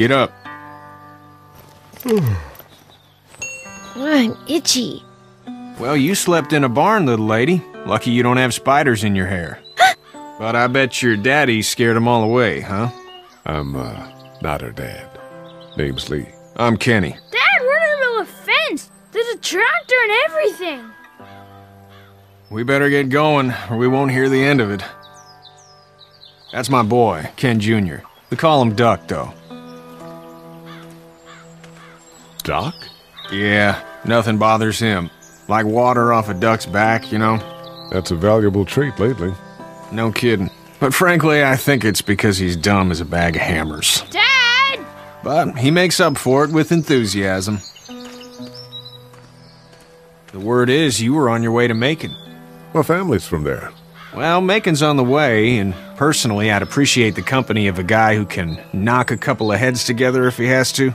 get up. I'm itchy. Well, you slept in a barn, little lady. Lucky you don't have spiders in your hair. but I bet your daddy scared them all away, huh? I'm, uh, not her dad. Name's Lee. I'm Kenny. Dad, we're in the middle of a fence. There's a tractor and everything. We better get going, or we won't hear the end of it. That's my boy, Ken Jr. We call him Duck, though. Duck? Yeah, nothing bothers him. Like water off a duck's back, you know? That's a valuable trait lately. No kidding. But frankly, I think it's because he's dumb as a bag of hammers. Dad! But he makes up for it with enthusiasm. The word is you were on your way to Macon. My family's from there. Well, Macon's on the way, and personally, I'd appreciate the company of a guy who can knock a couple of heads together if he has to.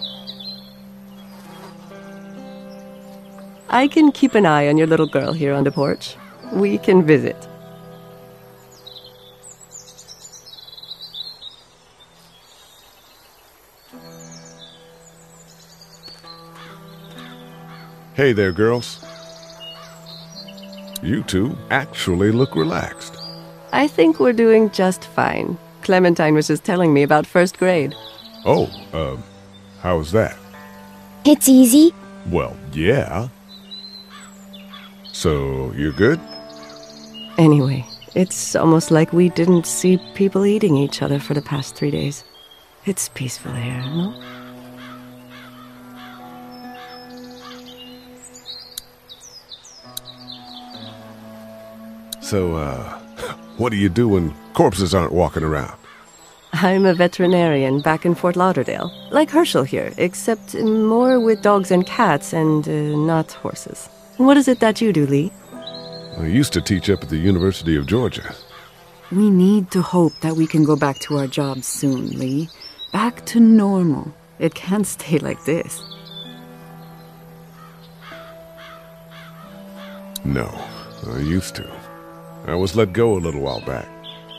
I can keep an eye on your little girl here on the porch. We can visit. Hey there, girls. You two actually look relaxed. I think we're doing just fine. Clementine was just telling me about first grade. Oh, um, how's that? It's easy. Well, yeah. So, you're good? Anyway, it's almost like we didn't see people eating each other for the past three days. It's peaceful here, no? So, uh, what do you do when corpses aren't walking around? I'm a veterinarian back in Fort Lauderdale, like Hershel here, except more with dogs and cats and uh, not horses. What is it that you do, Lee? I used to teach up at the University of Georgia. We need to hope that we can go back to our jobs soon, Lee. Back to normal. It can't stay like this. No, I used to. I was let go a little while back.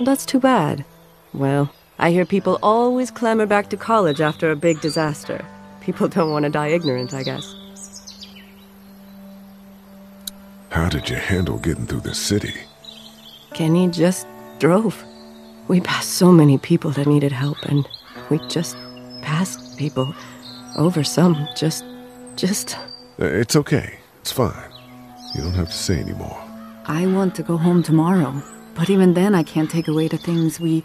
That's too bad. Well, I hear people always clamor back to college after a big disaster. People don't want to die ignorant, I guess. How did you handle getting through the city? Kenny just drove. We passed so many people that needed help, and we just passed people. Over some, just. just. Uh, It's okay. It's fine. You don't have to say anymore. I want to go home tomorrow. But even then, I can't take away the things we.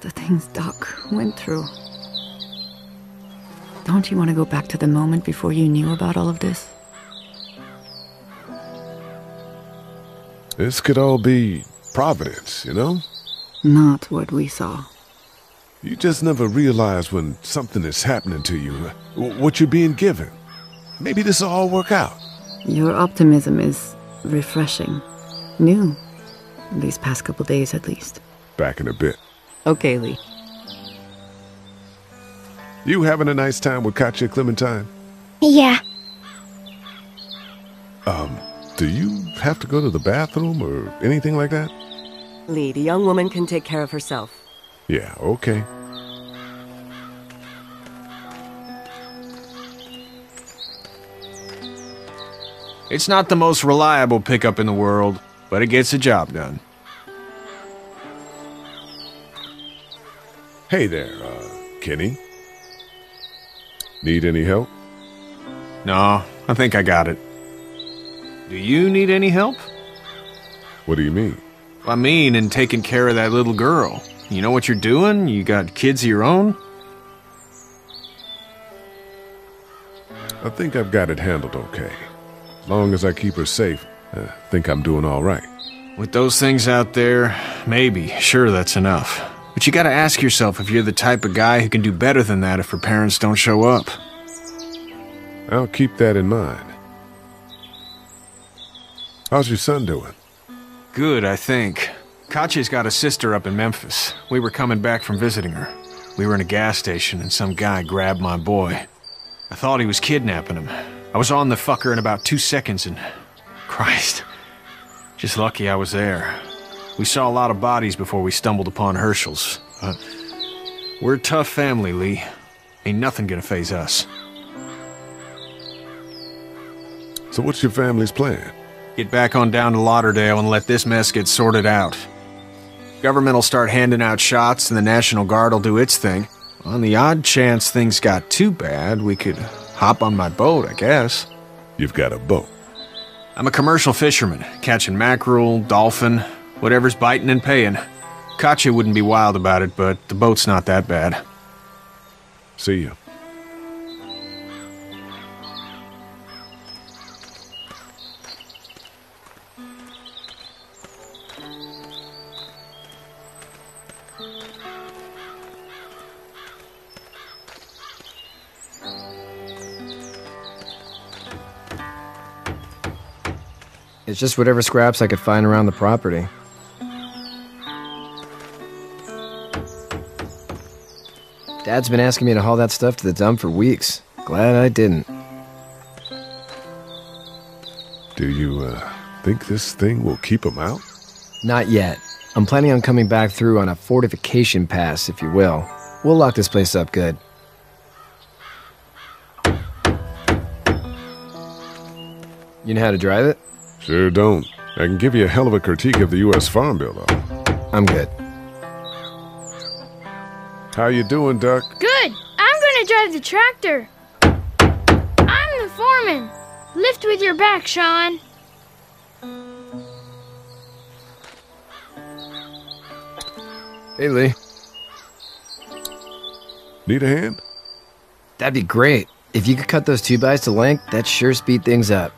the things Duck went through. Don't you want to go back to the moment before you knew about all of this? This could all be providence, you know? Not what we saw. You just never realize when something is happening to you, uh, what you're being given. Maybe this will all work out. Your optimism is refreshing. New. These past couple days, at least. Back in a bit. Okay, Lee. You having a nice time with Katjaa Clementine? Yeah. Um, do you have to go to the bathroom or anything like that? Lee, the young woman can take care of herself. Yeah, okay. It's not the most reliable pickup in the world, but it gets the job done. Hey there, uh, Kenny. Need any help? No, I think I got it. Do you need any help? What do you mean? I mean, in taking care of that little girl. You know what you're doing? You got kids of your own? I think I've got it handled okay. As long as I keep her safe, I think I'm doing all right. With those things out there, maybe, sure, that's enough. But you gotta ask yourself if you're the type of guy who can do better than that if her parents don't show up. I'll keep that in mind. How's your son doing? Good, I think. Katjaa's got a sister up in Memphis. We were coming back from visiting her. We were in a gas station and some guy grabbed my boy. I thought he was kidnapping him. I was on the fucker in about two seconds and... Christ. Just lucky I was there. We saw a lot of bodies before we stumbled upon Hershel's. But we're a tough family, Lee. Ain't nothing gonna phase us. So what's your family's plan? Get back on down to Lauderdale and let this mess get sorted out. Government will start handing out shots and the National Guard will do its thing. On the odd chance things got too bad, we could hop on my boat, I guess. You've got a boat. I'm a commercial fisherman, catching mackerel, dolphin, whatever's biting and paying. Katjaa wouldn't be wild about it, but the boat's not that bad. See you. It's just whatever scraps I could find around the property. Dad's been asking me to haul that stuff to the dump for weeks. Glad I didn't. Do you, uh, think this thing will keep him out? Not yet. I'm planning on coming back through on a fortification pass, if you will. We'll lock this place up good. You know how to drive it? Sure don't. I can give you a hell of a critique of the U.S. Farm Bill, though. I'm good. How you doing, Duck? Good. I'm gonna drive the tractor. I'm the foreman. Lift with your back, Shawn. Hey, Lee. Need a hand? That'd be great. If you could cut those two bys to length, that'd sure speed things up.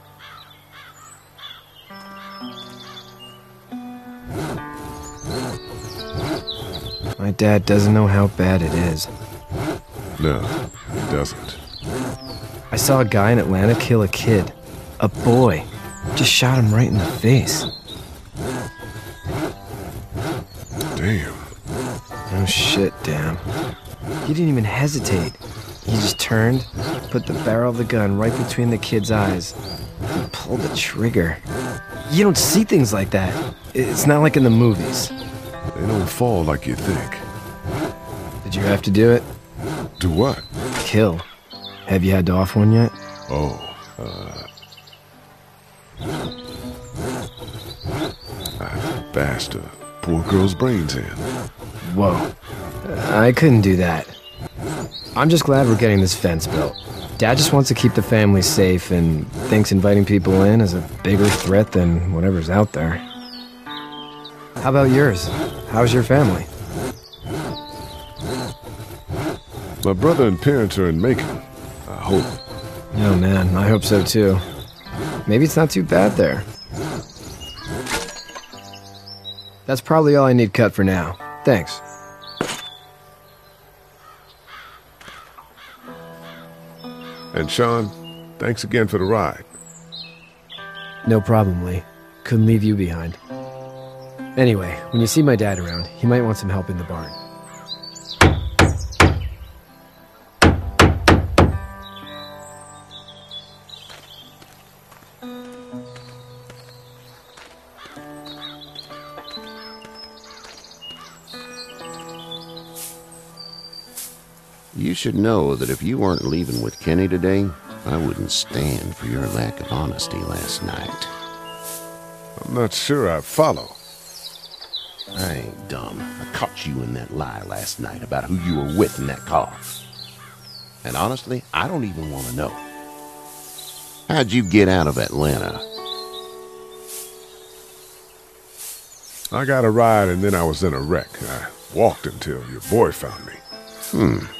My dad doesn't know how bad it is. No, it doesn't. I saw a guy in Atlanta kill a kid. A boy. Just shot him right in the face. Damn. Oh shit, damn. He didn't even hesitate. He just turned, put the barrel of the gun right between the kid's eyes, and pulled the trigger. You don't see things like that. It's not like in the movies. They don't fall like you think. Did you have to do it? Do what? Kill. Have you had to off one yet? Oh, uh. I bashed a poor girl's brains in. Whoa. I couldn't do that. I'm just glad we're getting this fence built. Dad just wants to keep the family safe and thinks inviting people in is a bigger threat than whatever's out there. How about yours? How's your family? My brother and parents are in Macon. I hope. Oh man, I hope so too. Maybe it's not too bad there. That's probably all I need cut for now. Thanks. And Shawn, thanks again for the ride. No problem, Lee. Couldn't leave you behind. Anyway, when you see my dad around, he might want some help in the barn. Should know that if you weren't leaving with Kenny today, I wouldn't stand for your lack of honesty last night. I'm not sure I follow. I ain't dumb. I caught you in that lie last night about who you were with in that car. And honestly, I don't even want to know. How'd you get out of Atlanta? I got a ride and then I was in a wreck. I walked until your boy found me. Hmm.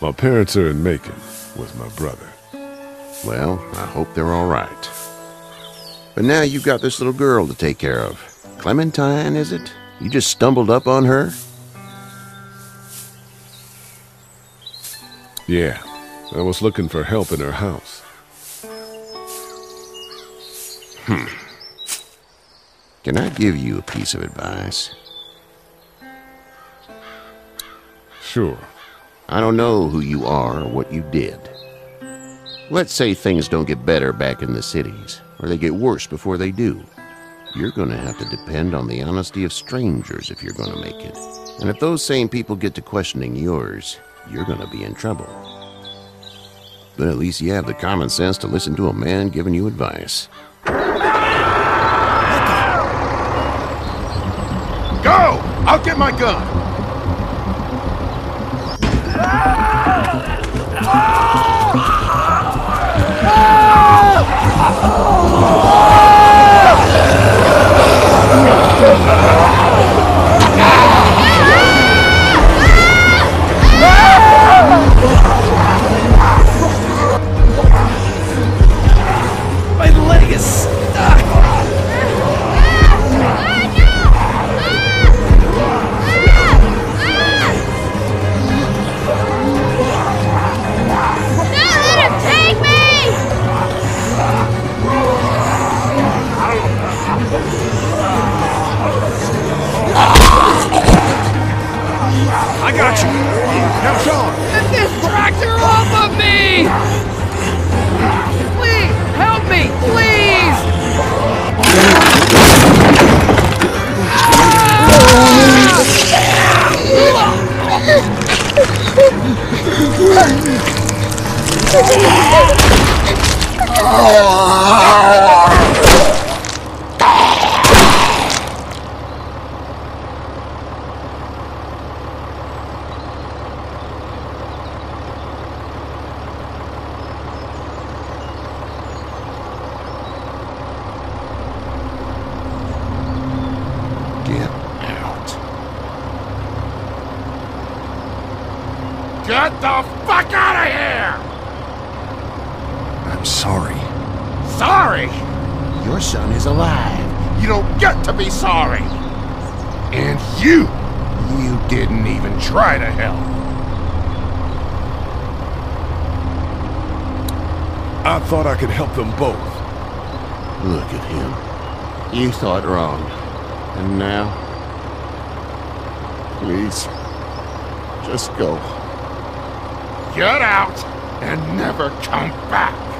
My parents are in Macon with my brother. Well, I hope they're all right. But now you've got this little girl to take care of. Clementine, is it? You just stumbled up on her? Yeah, I was looking for help in her house. Hmm. Can I give you a piece of advice? Sure. I don't know who you are or what you did. Let's say things don't get better back in the cities, or they get worse before they do. You're going to have to depend on the honesty of strangers if you're going to make it. And if those same people get to questioning yours, you're going to be in trouble. But at least you have the common sense to listen to a man giving you advice. Go! I'll get my gun! My help them both. Look at him. You thought wrong. And now? Please. Just go. Get out and never come back!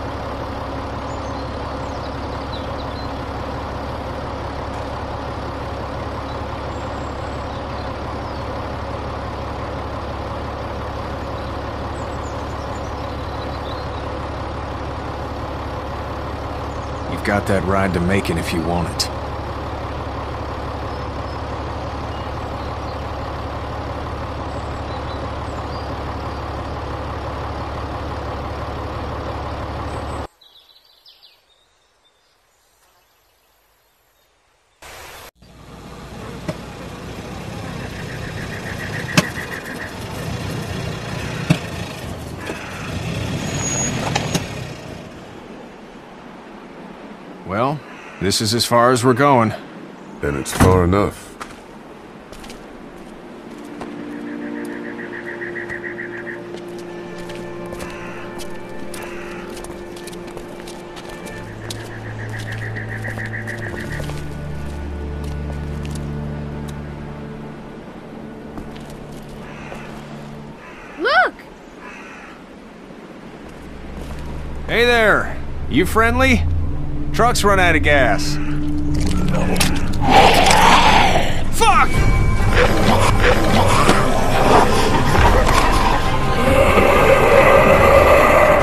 Got that ride to Macon if you want it. Well, this is as far as we're going. And it's far enough. Look! Hey there! You friendly? Truck's run out of gas. Fuck!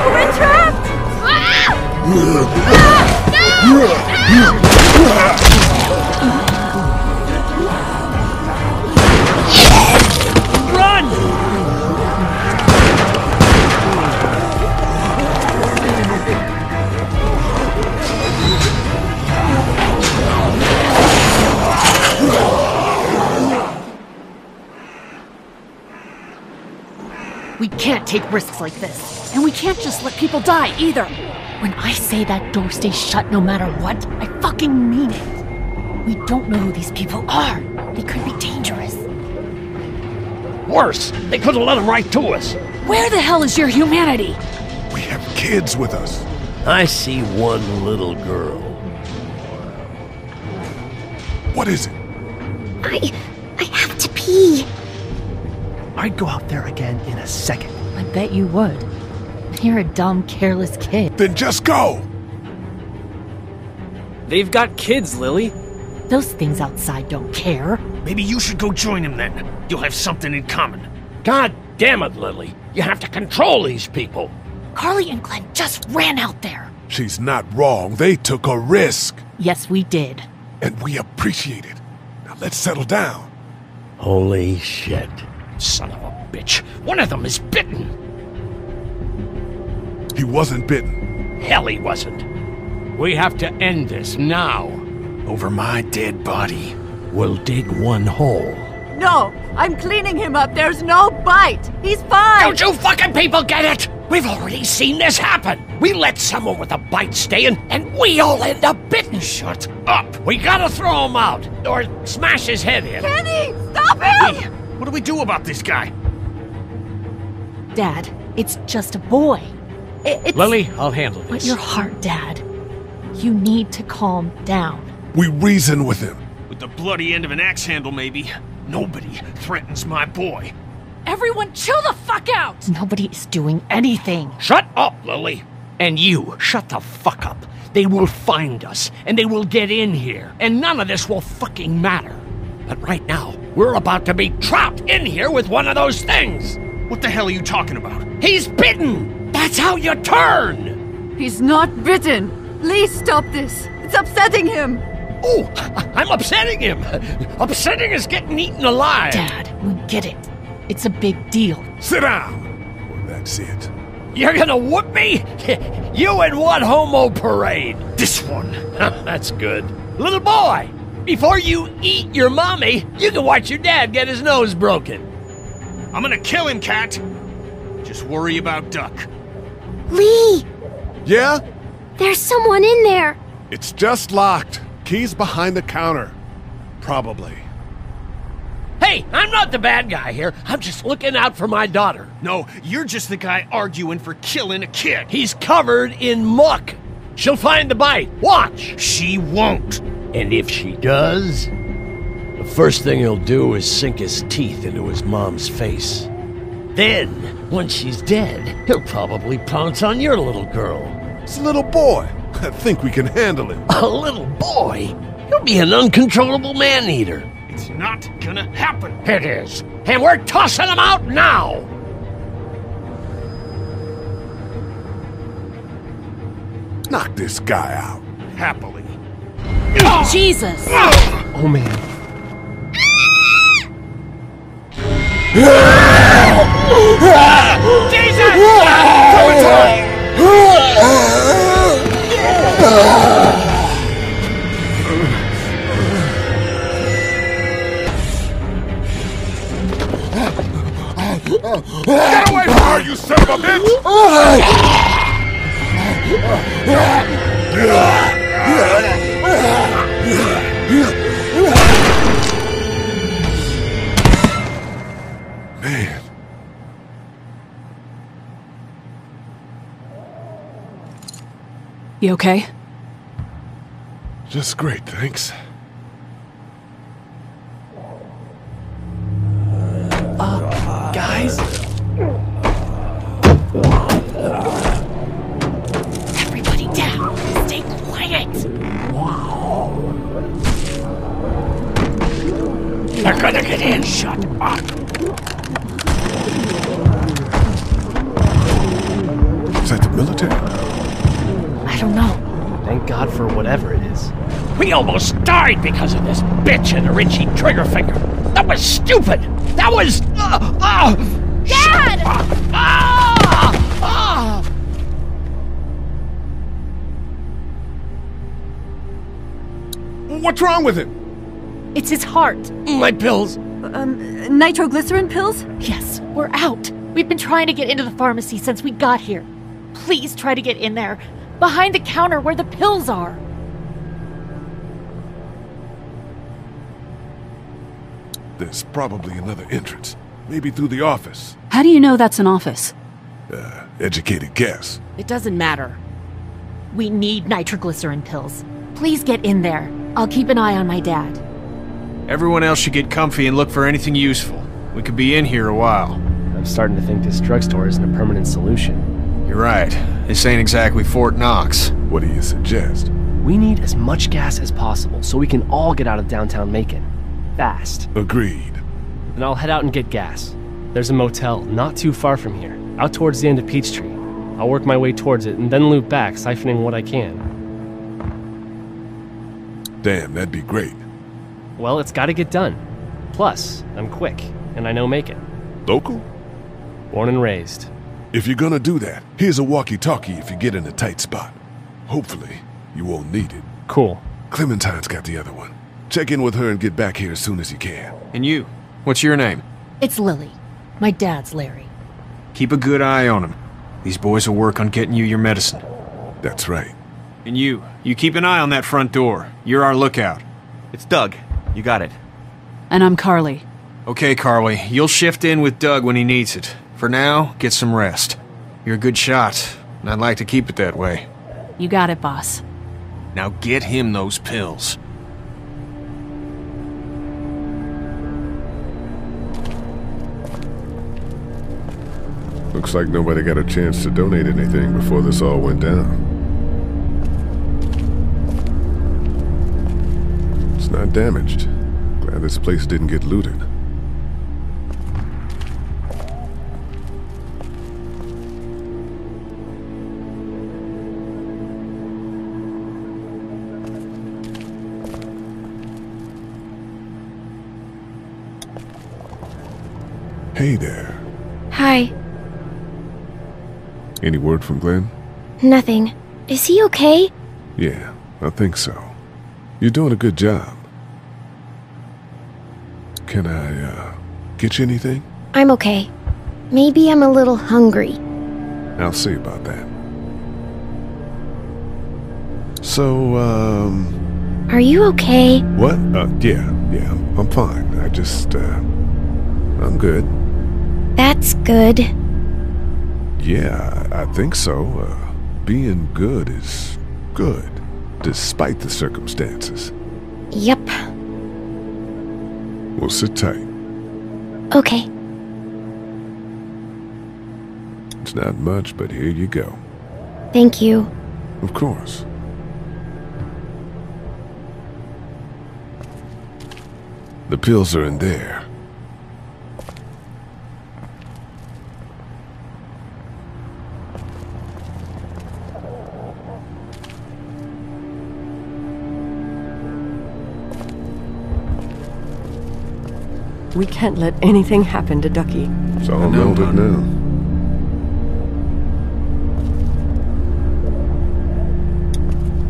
We're trapped! Ah! can't take risks like this. And we can't just let people die either. When I say that door stays shut no matter what, I fucking mean it. We don't know who these people are. They could be dangerous. Worse, they could have let them right to us. Where the hell is your humanity? We have kids with us. I see one little girl. What is it? I. I have to pee. I'd go out there again in a second. I bet you would. You're a dumb, careless kid. Then just go! They've got kids, Lilly. Those things outside don't care. Maybe you should go join them then. You'll have something in common. God damn it, Lilly. You have to control these people. Carley and Glenn just ran out there. She's not wrong. They took a risk. Yes, we did. And we appreciate it. Now let's settle down. Holy shit. Son of a bitch. One of them is bitten. He wasn't bitten. Hell, he wasn't. We have to end this now. Over my dead body. We'll dig one hole. No, I'm cleaning him up. There's no bite. He's fine. Don't you fucking people get it? We've already seen this happen. We let someone with a bite stay in, and we all end up bitten. Shut up. We gotta throw him out, or smash his head in. Kenny, stop him! Hey, what do we do about this guy? Dad, it's just a boy. It, it's... Lilly, I'll handle this. But your heart, Dad. You need to calm down. We reason with him. With the bloody end of an axe handle, maybe. Nobody threatens my boy. Everyone chill the fuck out! Nobody is doing anything. Shut up, Lilly. And you, shut the fuck up. They will find us, and they will get in here, and none of this will fucking matter. But right now, we're about to be trapped in here with one of those things. What the hell are you talking about? He's bitten! That's how you turn! He's not bitten. Please stop this. It's upsetting him. Oh, I'm upsetting him. Upsetting is getting eaten alive. Dad, we get it. It's a big deal. Sit down. Well, that's it. You're gonna whoop me? You and what homo parade? This one. That's good. Little boy, before you eat your mommy, you can watch your dad get his nose broken. I'm gonna kill him, Cat. Just worry about Duck. Lee! Yeah? There's someone in there. It's just locked. Key's behind the counter. Probably. Hey, I'm not the bad guy here. I'm just looking out for my daughter. No, you're just the guy arguing for killing a kid. He's covered in muck. She'll find the bite. Watch. She won't. And if she does, the first thing he'll do is sink his teeth into his mom's face. Then, once she's dead, he'll probably pounce on your little girl. It's a little boy. I think we can handle him. A little boy? He'll be an uncontrollable man-eater. It's not gonna happen. It is. And we're tossing him out now! Knock this guy out. Happily. Jesus! Oh man. Get away from her, you son of a bitch! You okay? just great, thanks. Died because of this bitch and her itchy trigger finger. That was stupid. That was. Uh, uh, Dad! ah, ah. What's wrong with him? It's his heart. My pills. Um, nitroglycerin pills? Yes, we're out. We've been trying to get into the pharmacy since we got here. Please try to get in there, behind the counter where the pills are. There's probably another entrance. Maybe through the office. How do you know that's an office? Uh, educated guess. It doesn't matter. We need nitroglycerin pills. Please get in there. I'll keep an eye on my dad. Everyone else should get comfy and look for anything useful. We could be in here a while. I'm starting to think this drugstore isn't a permanent solution. You're right. This ain't exactly Fort Knox. What do you suggest? We need as much gas as possible so we can all get out of downtown Macon. Fast. Agreed. Then I'll head out and get gas. There's a motel not too far from here, out towards the end of Peachtree. I'll work my way towards it and then loop back, siphoning what I can. Damn, that'd be great. Well, it's gotta get done. Plus, I'm quick, and I know make it. Local? Born and raised. If you're gonna do that, here's a walkie-talkie if you get in a tight spot. Hopefully, you won't need it. Cool. Clementine's got the other one. Check in with her and get back here as soon as you can. And you? What's your name? It's Lilly. My dad's Larry. Keep a good eye on him. These boys will work on getting you your medicine. That's right. And you, you keep an eye on that front door. You're our lookout. It's Doug. You got it. And I'm Carley. Okay, Carley. You'll shift in with Doug when he needs it. For now, get some rest. You're a good shot, and I'd like to keep it that way. You got it, boss. Now get him those pills. Looks like nobody got a chance to donate anything before this all went down. It's not damaged. Glad this place didn't get looted. Hey there. Hi. Any word from Glenn? Nothing. Is he okay? Yeah, I think so. You're doing a good job. Can I, uh, get you anything? I'm okay. Maybe I'm a little hungry. I'll see about that. So, um... Are you okay? What? Uh, yeah, yeah, I'm, I'm fine. I just, uh... I'm good. That's good. Yeah, I think so. Uh, being good is good, despite the circumstances. Yep. Well, sit tight. Okay. It's not much, but here you go. Thank you. Of course. The pills are in there. We can't let anything happen to Ducky. It's all melted now.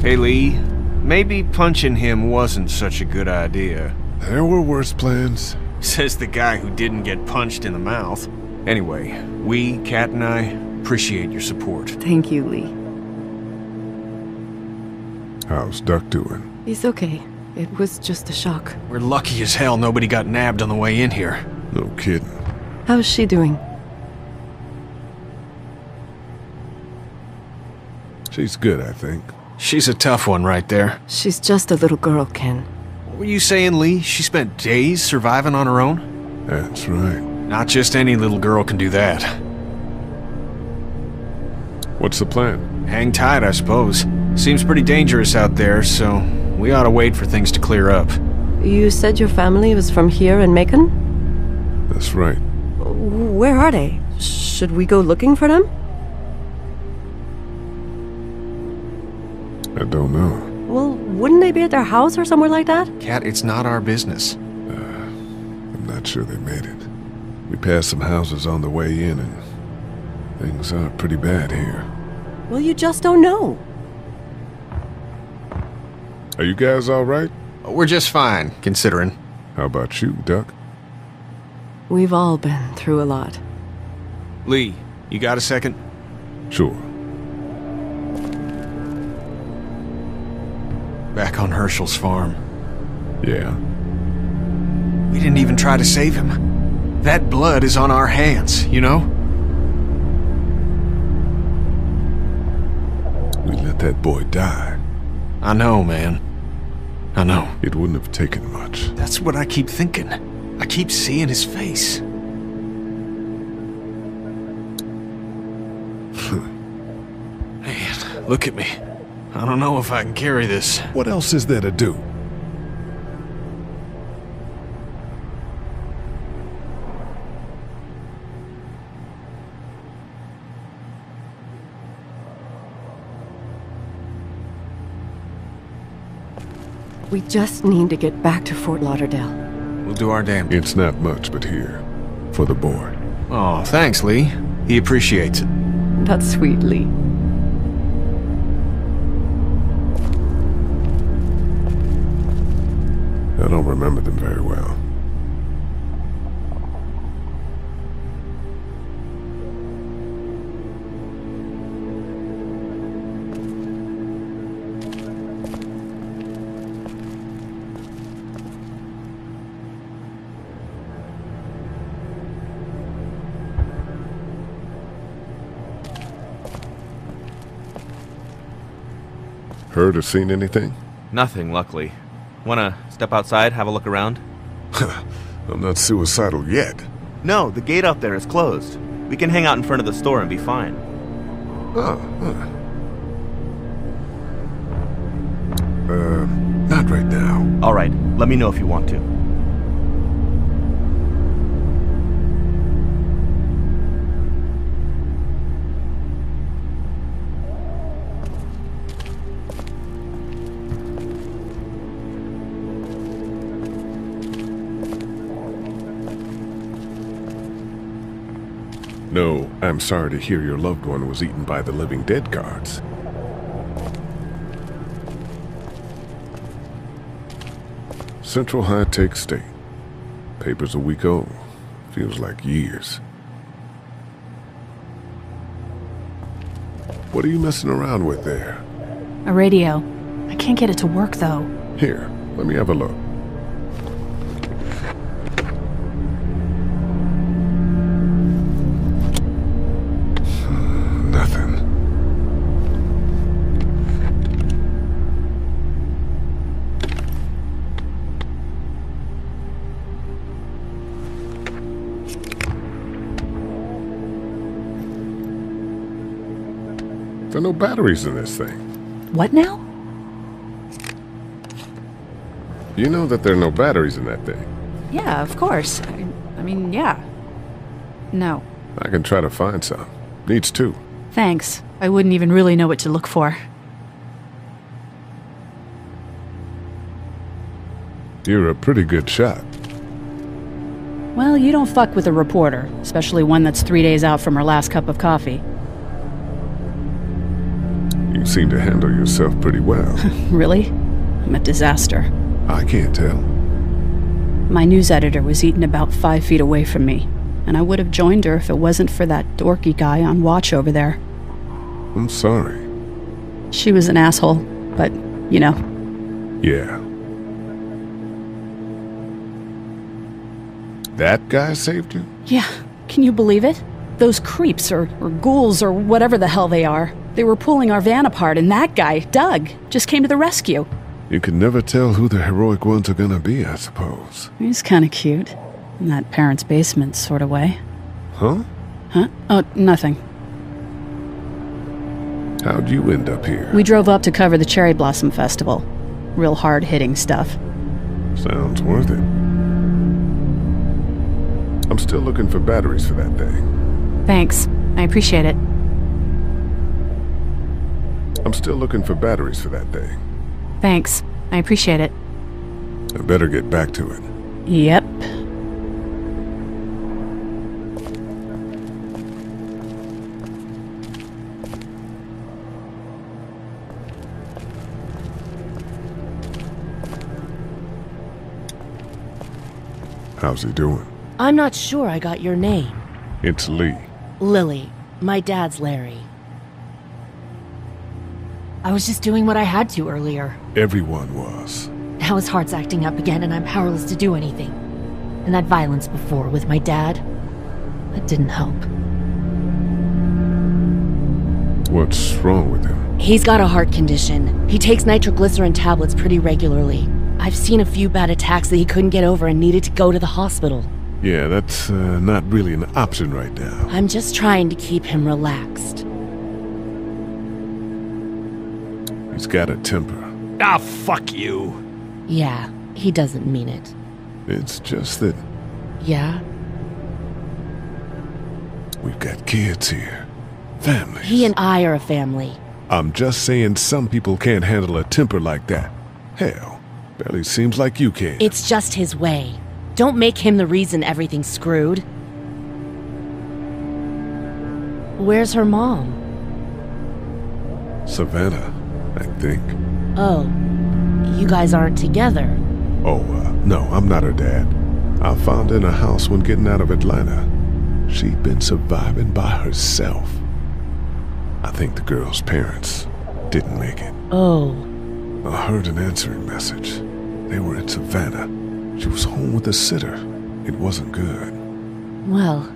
Hey, Lee. Maybe punching him wasn't such a good idea. There were worse plans. Says the guy who didn't get punched in the mouth. Anyway, we, Kat and I, appreciate your support. Thank you, Lee. How's Duck doing? He's okay. It was just a shock. We're lucky as hell nobody got nabbed on the way in here. No kidding. How's she doing? She's good, I think. She's a tough one right there. She's just a little girl, Ken. What were you saying, Lee? She spent days surviving on her own? That's right. Not just any little girl can do that. What's the plan? Hang tight, I suppose. Seems pretty dangerous out there, so we ought to wait for things to clear up. You said your family was from here in Macon? That's right. Where are they? Should we go looking for them? I don't know. Well, wouldn't they be at their house or somewhere like that? Cat, it's not our business. Uh, I'm not sure they made it. We passed some houses on the way in, and things are pretty bad here. Well, you just don't know. Are you guys all right? We're just fine, considering. How about you, Duck? We've all been through a lot. Lee, you got a second? Sure. Back on Hershel's farm. Yeah. We didn't even try to save him. That blood is on our hands, you know? We let that boy die. I know, man. I know. It wouldn't have taken much. That's what I keep thinking. I keep seeing his face. Man, look at me. I don't know if I can carry this. What else is there to do? We just need to get back to Fort Lauderdale. We'll do our damn. It's not much, but here. For the boy. Oh, thanks, Lee. He appreciates it. That's sweet, Lee. I don't remember them very well. Heard or seen anything? Nothing, luckily. Wanna step outside, have a look around? I'm not suicidal yet. No, the gate out there is closed. We can hang out in front of the store and be fine. Oh, huh. Uh, not right now. Alright, let me know if you want to. No, I'm sorry to hear your loved one was eaten by the living dead guards. Central High Tech State. Paper's a week old. Feels like years. What are you messing around with there? A radio. I can't get it to work, though. Here, let me have a look. There are no batteries in this thing. What now? You know that there are no batteries in that thing. Yeah, of course. I, I mean, yeah. No. I can try to find some. Needs two. Thanks. I wouldn't even really know what to look for. You're a pretty good shot. Well, you don't fuck with a reporter, especially one that's three days out from her last cup of coffee. You seem to handle yourself pretty well. really? I'm a disaster. I can't tell. My news editor was eaten about five feet away from me, and I would have joined her if it wasn't for that dorky guy on watch over there. I'm sorry. She was an asshole, but, you know. Yeah. That guy saved you? Yeah, can you believe it? Those creeps, or, or ghouls, or whatever the hell they are. They were pulling our van apart, and that guy, Doug, just came to the rescue. You can never tell who the heroic ones are gonna be, I suppose. He's kinda cute. In that parents' basement sort of way. Huh? Huh? Oh, nothing. How'd you end up here? We drove up to cover the Cherry Blossom Festival. Real hard hitting stuff. Sounds worth it. I'm still looking for batteries for that thing. Thanks. I appreciate it. I'm still looking for batteries for that thing. Thanks. I appreciate it. I better get back to it. Yep. How's he doing? I'm not sure I got your name. It's Lee. Lilly, my dad's Larry. I was just doing what I had to earlier. Everyone was. Now his heart's acting up again and I'm powerless to do anything. And that violence before with my dad, that didn't help. What's wrong with him? He's got a heart condition. He takes nitroglycerin tablets pretty regularly. I've seen a few bad attacks that he couldn't get over and needed to go to the hospital. Yeah, that's uh, not really an option right now. I'm just trying to keep him relaxed. He's got a temper. Ah, fuck you. Yeah, he doesn't mean it. It's just that Yeah? we've got kids here. Family. He and I are a family. I'm just saying some people can't handle a temper like that. Hell, barely seems like you can. It's just his way. Don't make him the reason everything's screwed. Where's her mom? Savannah, I think. Oh, you guys aren't together. Oh, uh, no, I'm not her dad. I found her in a house when getting out of Atlanta. She'd been surviving by herself. I think the girl's parents didn't make it. Oh, I heard an answering message. They were in Savannah. She was home with a sitter. It wasn't good. well,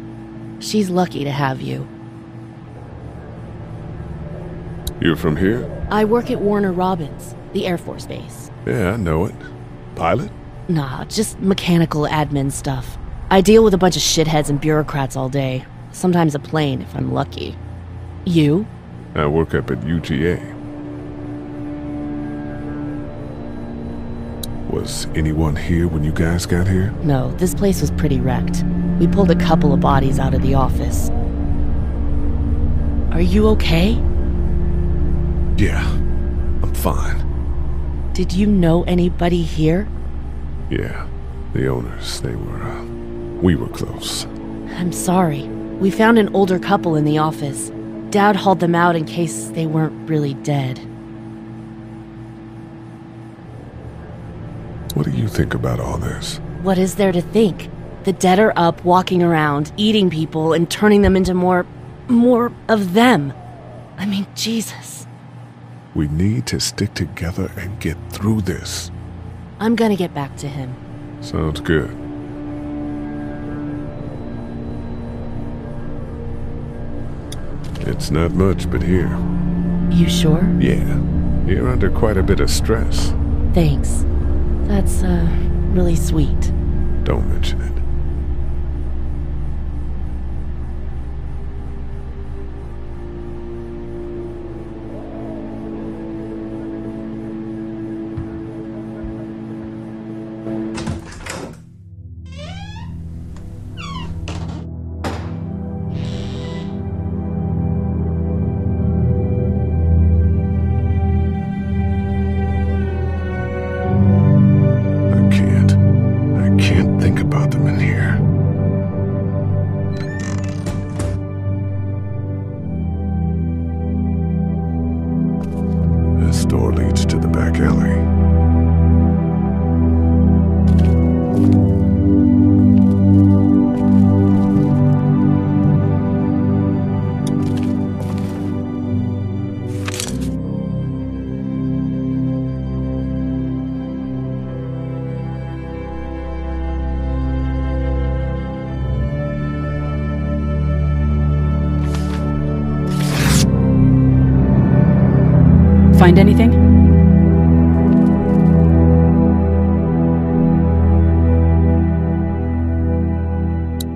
she's lucky to have you. You're from here? I work at Warner Robins, the Air Force Base. Yeah, I know it. Pilot? Nah, just mechanical admin stuff. I deal with a bunch of shitheads and bureaucrats all day. Sometimes a plane, if I'm lucky. You? I work up at UGA. Was anyone here when you guys got here? No, this place was pretty wrecked. We pulled a couple of bodies out of the office. Are you okay? Yeah, I'm fine. Did you know anybody here? Yeah, the owners, they were, uh, we were close. I'm sorry. We found an older couple in the office. Dad hauled them out in case they weren't really dead. What do you think about all this? What is there to think? The dead are up, walking around, eating people, and turning them into more. more of them. I mean, Jesus. We need to stick together and get through this. I'm gonna get back to him. Sounds good. It's not much, but here. You sure? Yeah. You're under quite a bit of stress. Thanks. That's, uh, really sweet. Don't mention it. Find anything?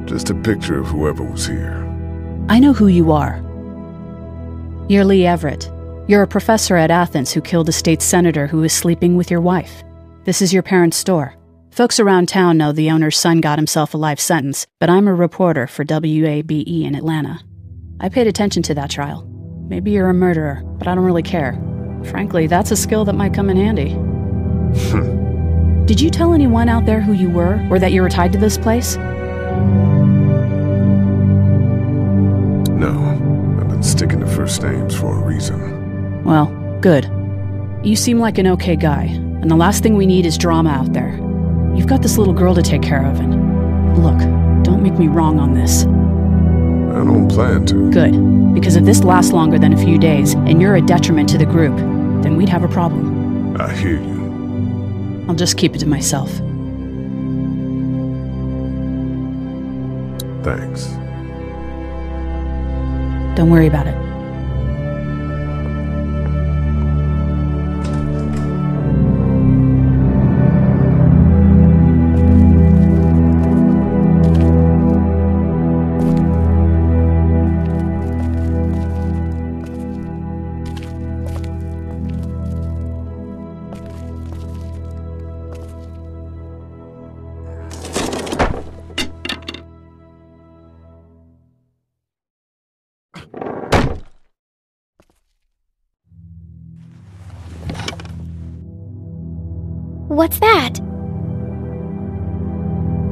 Just a picture of whoever was here. I know who you are. You're Lee Everett. You're a professor at Athens who killed a state senator who was sleeping with your wife. This is your parents' store. Folks around town know the owner's son got himself a life sentence, but I'm a reporter for WABE in Atlanta. I paid attention to that trial. Maybe you're a murderer, but I don't really care. Frankly, that's a skill that might come in handy. Hmm. Did you tell anyone out there who you were, or that you were tied to this place? No, I've been sticking to first names for a reason. Well, good. You seem like an okay guy, and the last thing we need is drama out there. You've got this little girl to take care of, and look, don't make me wrong on this. I I don't plan to. Good. Because if this lasts longer than a few days and you're a detriment to the group, then we'd have a problem. I hear you. I'll just keep it to myself. Thanks. Don't worry about it. What's that?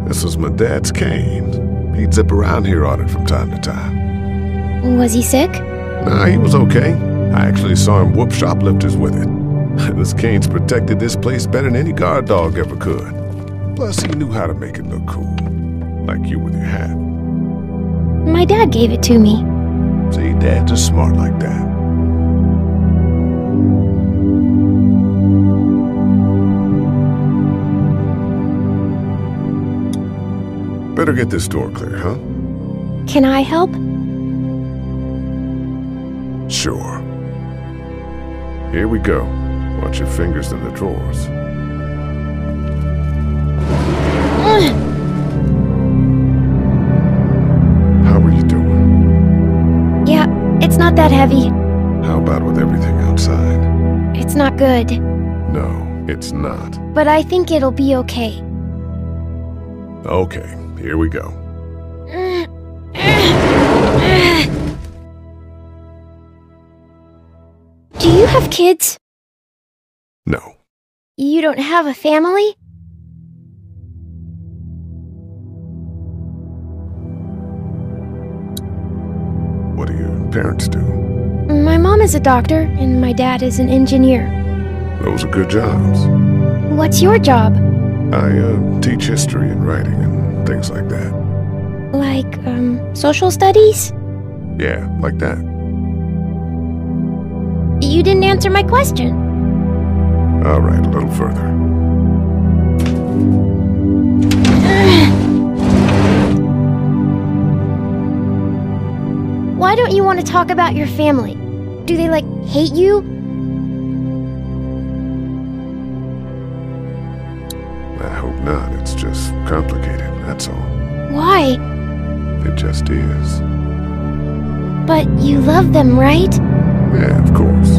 This is my dad's cane. He'd zip around here on it from time to time. Was he sick? Nah, he was okay. I actually saw him whoop shoplifters with it. this cane's protected this place better than any guard dog ever could. Plus, he knew how to make it look cool. Like you with your hat. My dad gave it to me. See, dads are smart like that. Better get this door clear, huh? Can I help? Sure. Here we go. Watch your fingers in the drawers. How are you doing? Yeah, it's not that heavy. How about with everything outside? It's not good. No, it's not. But I think it'll be okay. Okay, here we go. Do you have kids? No. You don't have a family? What do your parents do? My mom is a doctor, and my dad is an engineer. Those are good jobs. What's your job? I uh, teach history and writing and things like that. Like, um, social studies? Yeah, like that. You didn't answer my question. All right, a little further. Why don't you want to talk about your family? Do they, like, hate you? Not. It's just complicated, that's all. Why? It just is. But you love them, right? Yeah, of course.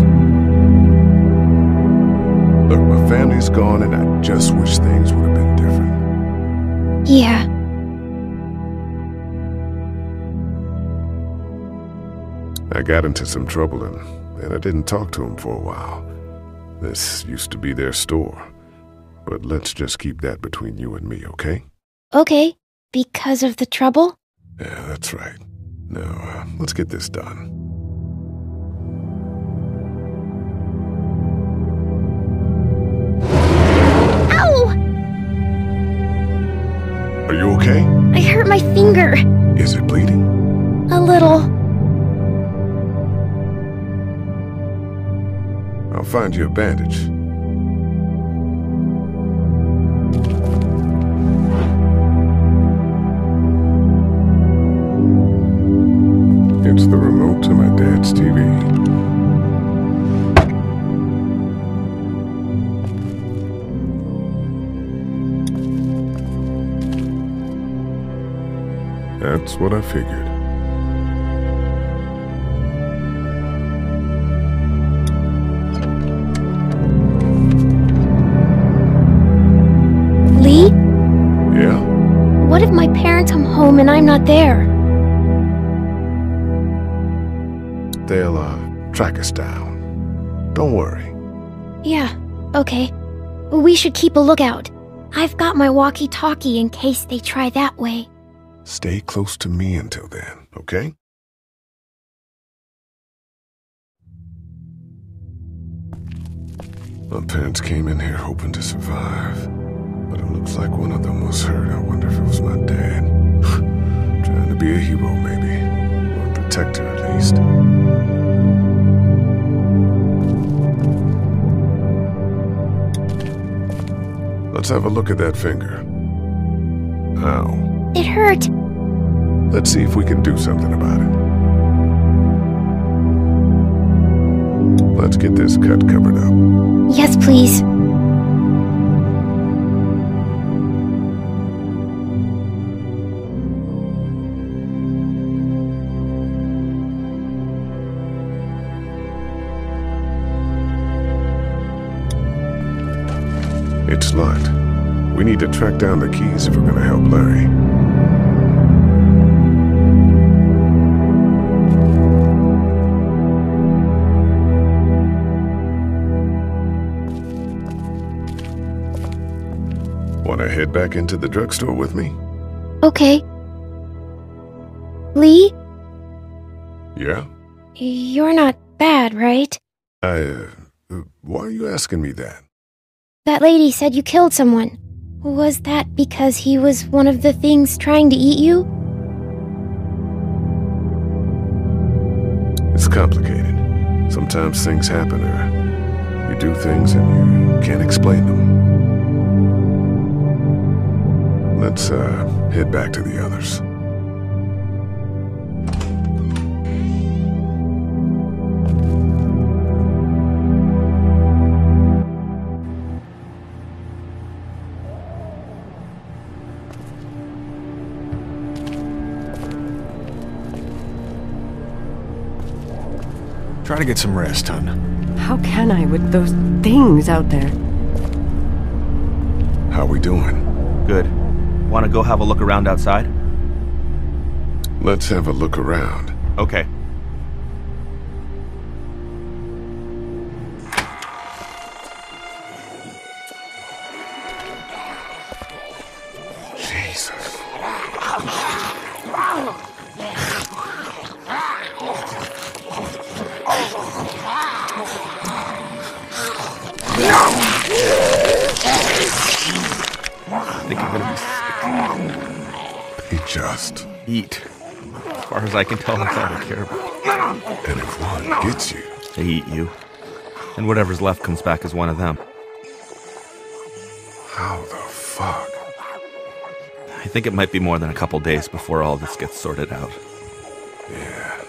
Look, my family's gone and I just wish things would have been different. Yeah. I got into some trouble and, and I didn't talk to them for a while. This used to be their store. But let's just keep that between you and me, okay? Okay. Because of the trouble? Yeah, that's right. Now, uh, let's get this done. Ow! Are you okay? I hurt my finger. Is it bleeding? A little. I'll find you a bandage. That's what I figured. Lee? Yeah? What if my parents come home and I'm not there? They'll, uh, track us down. Don't worry. Yeah, okay. We should keep a lookout. I've got my walkie talkie in case they try that way. Stay close to me until then, okay? My parents came in here hoping to survive, but it looks like one of them was hurt. I wonder if it was my dad. Trying to be a hero, maybe. protect her at least. Let's have a look at that finger. Ow. It hurt. Let's see if we can do something about it. Let's get this cut covered up. Yes, please. It's locked. We need to track down the keys if we're gonna help Larry. Wanna head back into the drugstore with me? Okay. Lee, Yeah? you're not bad, right? I, uh, why are you asking me that? That lady said you killed someone. Was that because he was one of the things trying to eat you? It's complicated. Sometimes things happen or you do things and you can't explain them. Let's, uh, head back to the others. Try to get some rest, hon. How can I with those things out there? How we doing? Good. Want to go have a look around outside? Let's have a look around. Okay. Can tell, that's all they care about. And if one gets you, They eat you. And whatever's left comes back as one of them. how the fuck? I think it might be more than a couple days before all this gets sorted out. Yeah,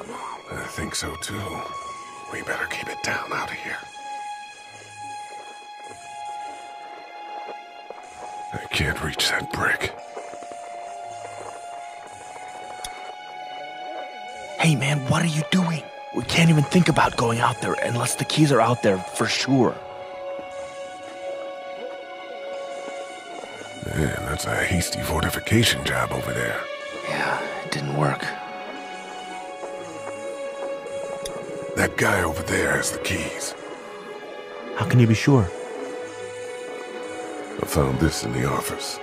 I think so too. We better keep it down out of here. I can't reach that brick. Hey man, what are you doing? We can't even think about going out there unless the keys are out there for sure. Man, that's a hasty fortification job over there. Yeah, it didn't work. That guy over there has the keys. How can you be sure? I found this in the office.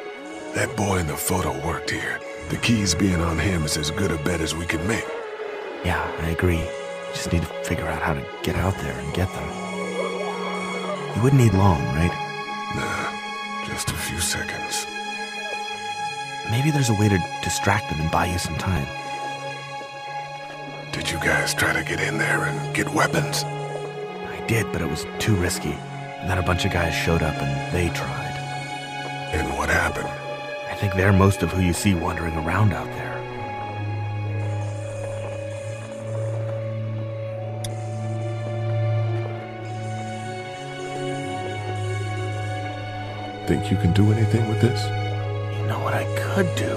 That boy in the photo worked here. The keys being on him is as good a bet as we can make. Yeah, I agree. Just need to figure out how to get out there and get them. You wouldn't need long, right? Nah, just a few seconds. Maybe there's a way to distract them and buy you some time. Did you guys try to get in there and get weapons? I did, but it was too risky. And then a bunch of guys showed up and they tried. And what happened? I think they're most of who you see wandering around out there. Think you can do anything with this? You know what I could do?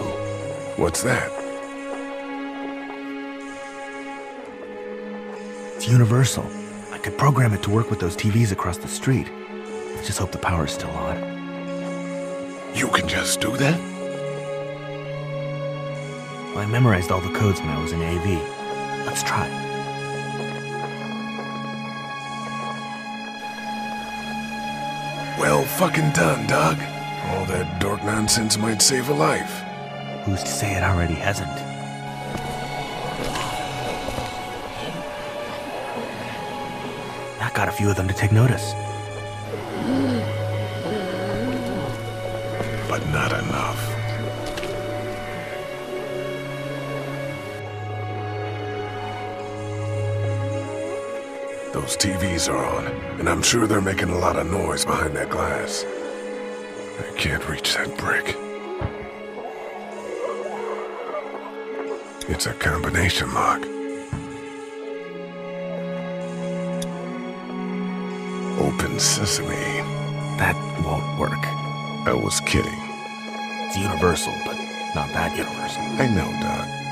What's that? It's universal. I could program it to work with those TVs across the street. Let's just hope the power's still on. You can just do that? Well, I memorized all the codes when I was in AV. Let's try. Well fucking done, Doug. All that dork nonsense might save a life. Who's to say it already hasn't? I got a few of them to take notice. Those TVs are on, and I'm sure they're making a lot of noise behind that glass. I can't reach that brick. It's a combination lock. Open sesame. That won't work. I was kidding. It's universal, but not that universal. I know, Doug.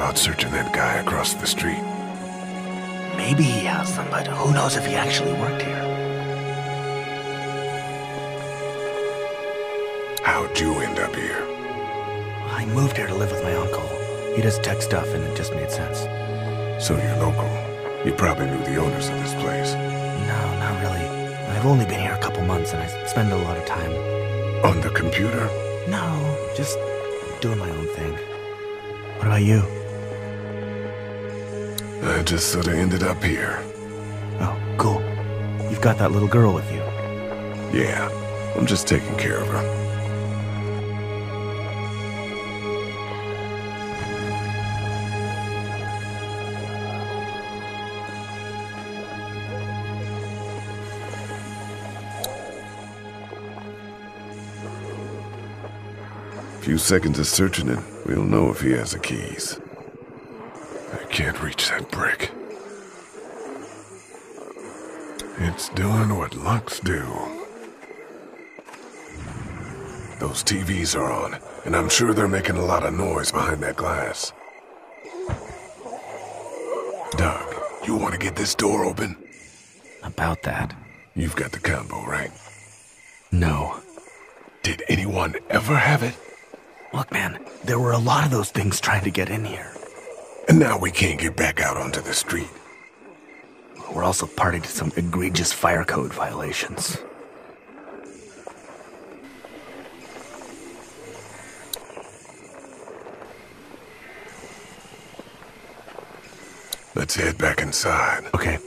About searching that guy across the street. Maybe he has them, but who knows if he actually worked here. How'd you end up here? I moved here to live with my uncle. He does tech stuff, and it just made sense. So you're local. You probably knew the owners of this place. No, not really. I've only been here a couple months, and I spend a lot of time. On the computer? No, just doing my own thing. What about you? I just sort of ended up here. Oh, cool. You've got that little girl with you. Yeah, I'm just taking care of her. A Few seconds of searching it, we'll know if he has the keys. Can't reach that brick. It's doing what locks do. Those TVs are on, and I'm sure they're making a lot of noise behind that glass. Doug, you want to get this door open? About that. You've got the combo, right? No. Did anyone ever have it? Look, man, there were a lot of those things trying to get in here. And now we can't get back out onto the street. We're also party to some egregious fire code violations. Let's head back inside. Okay.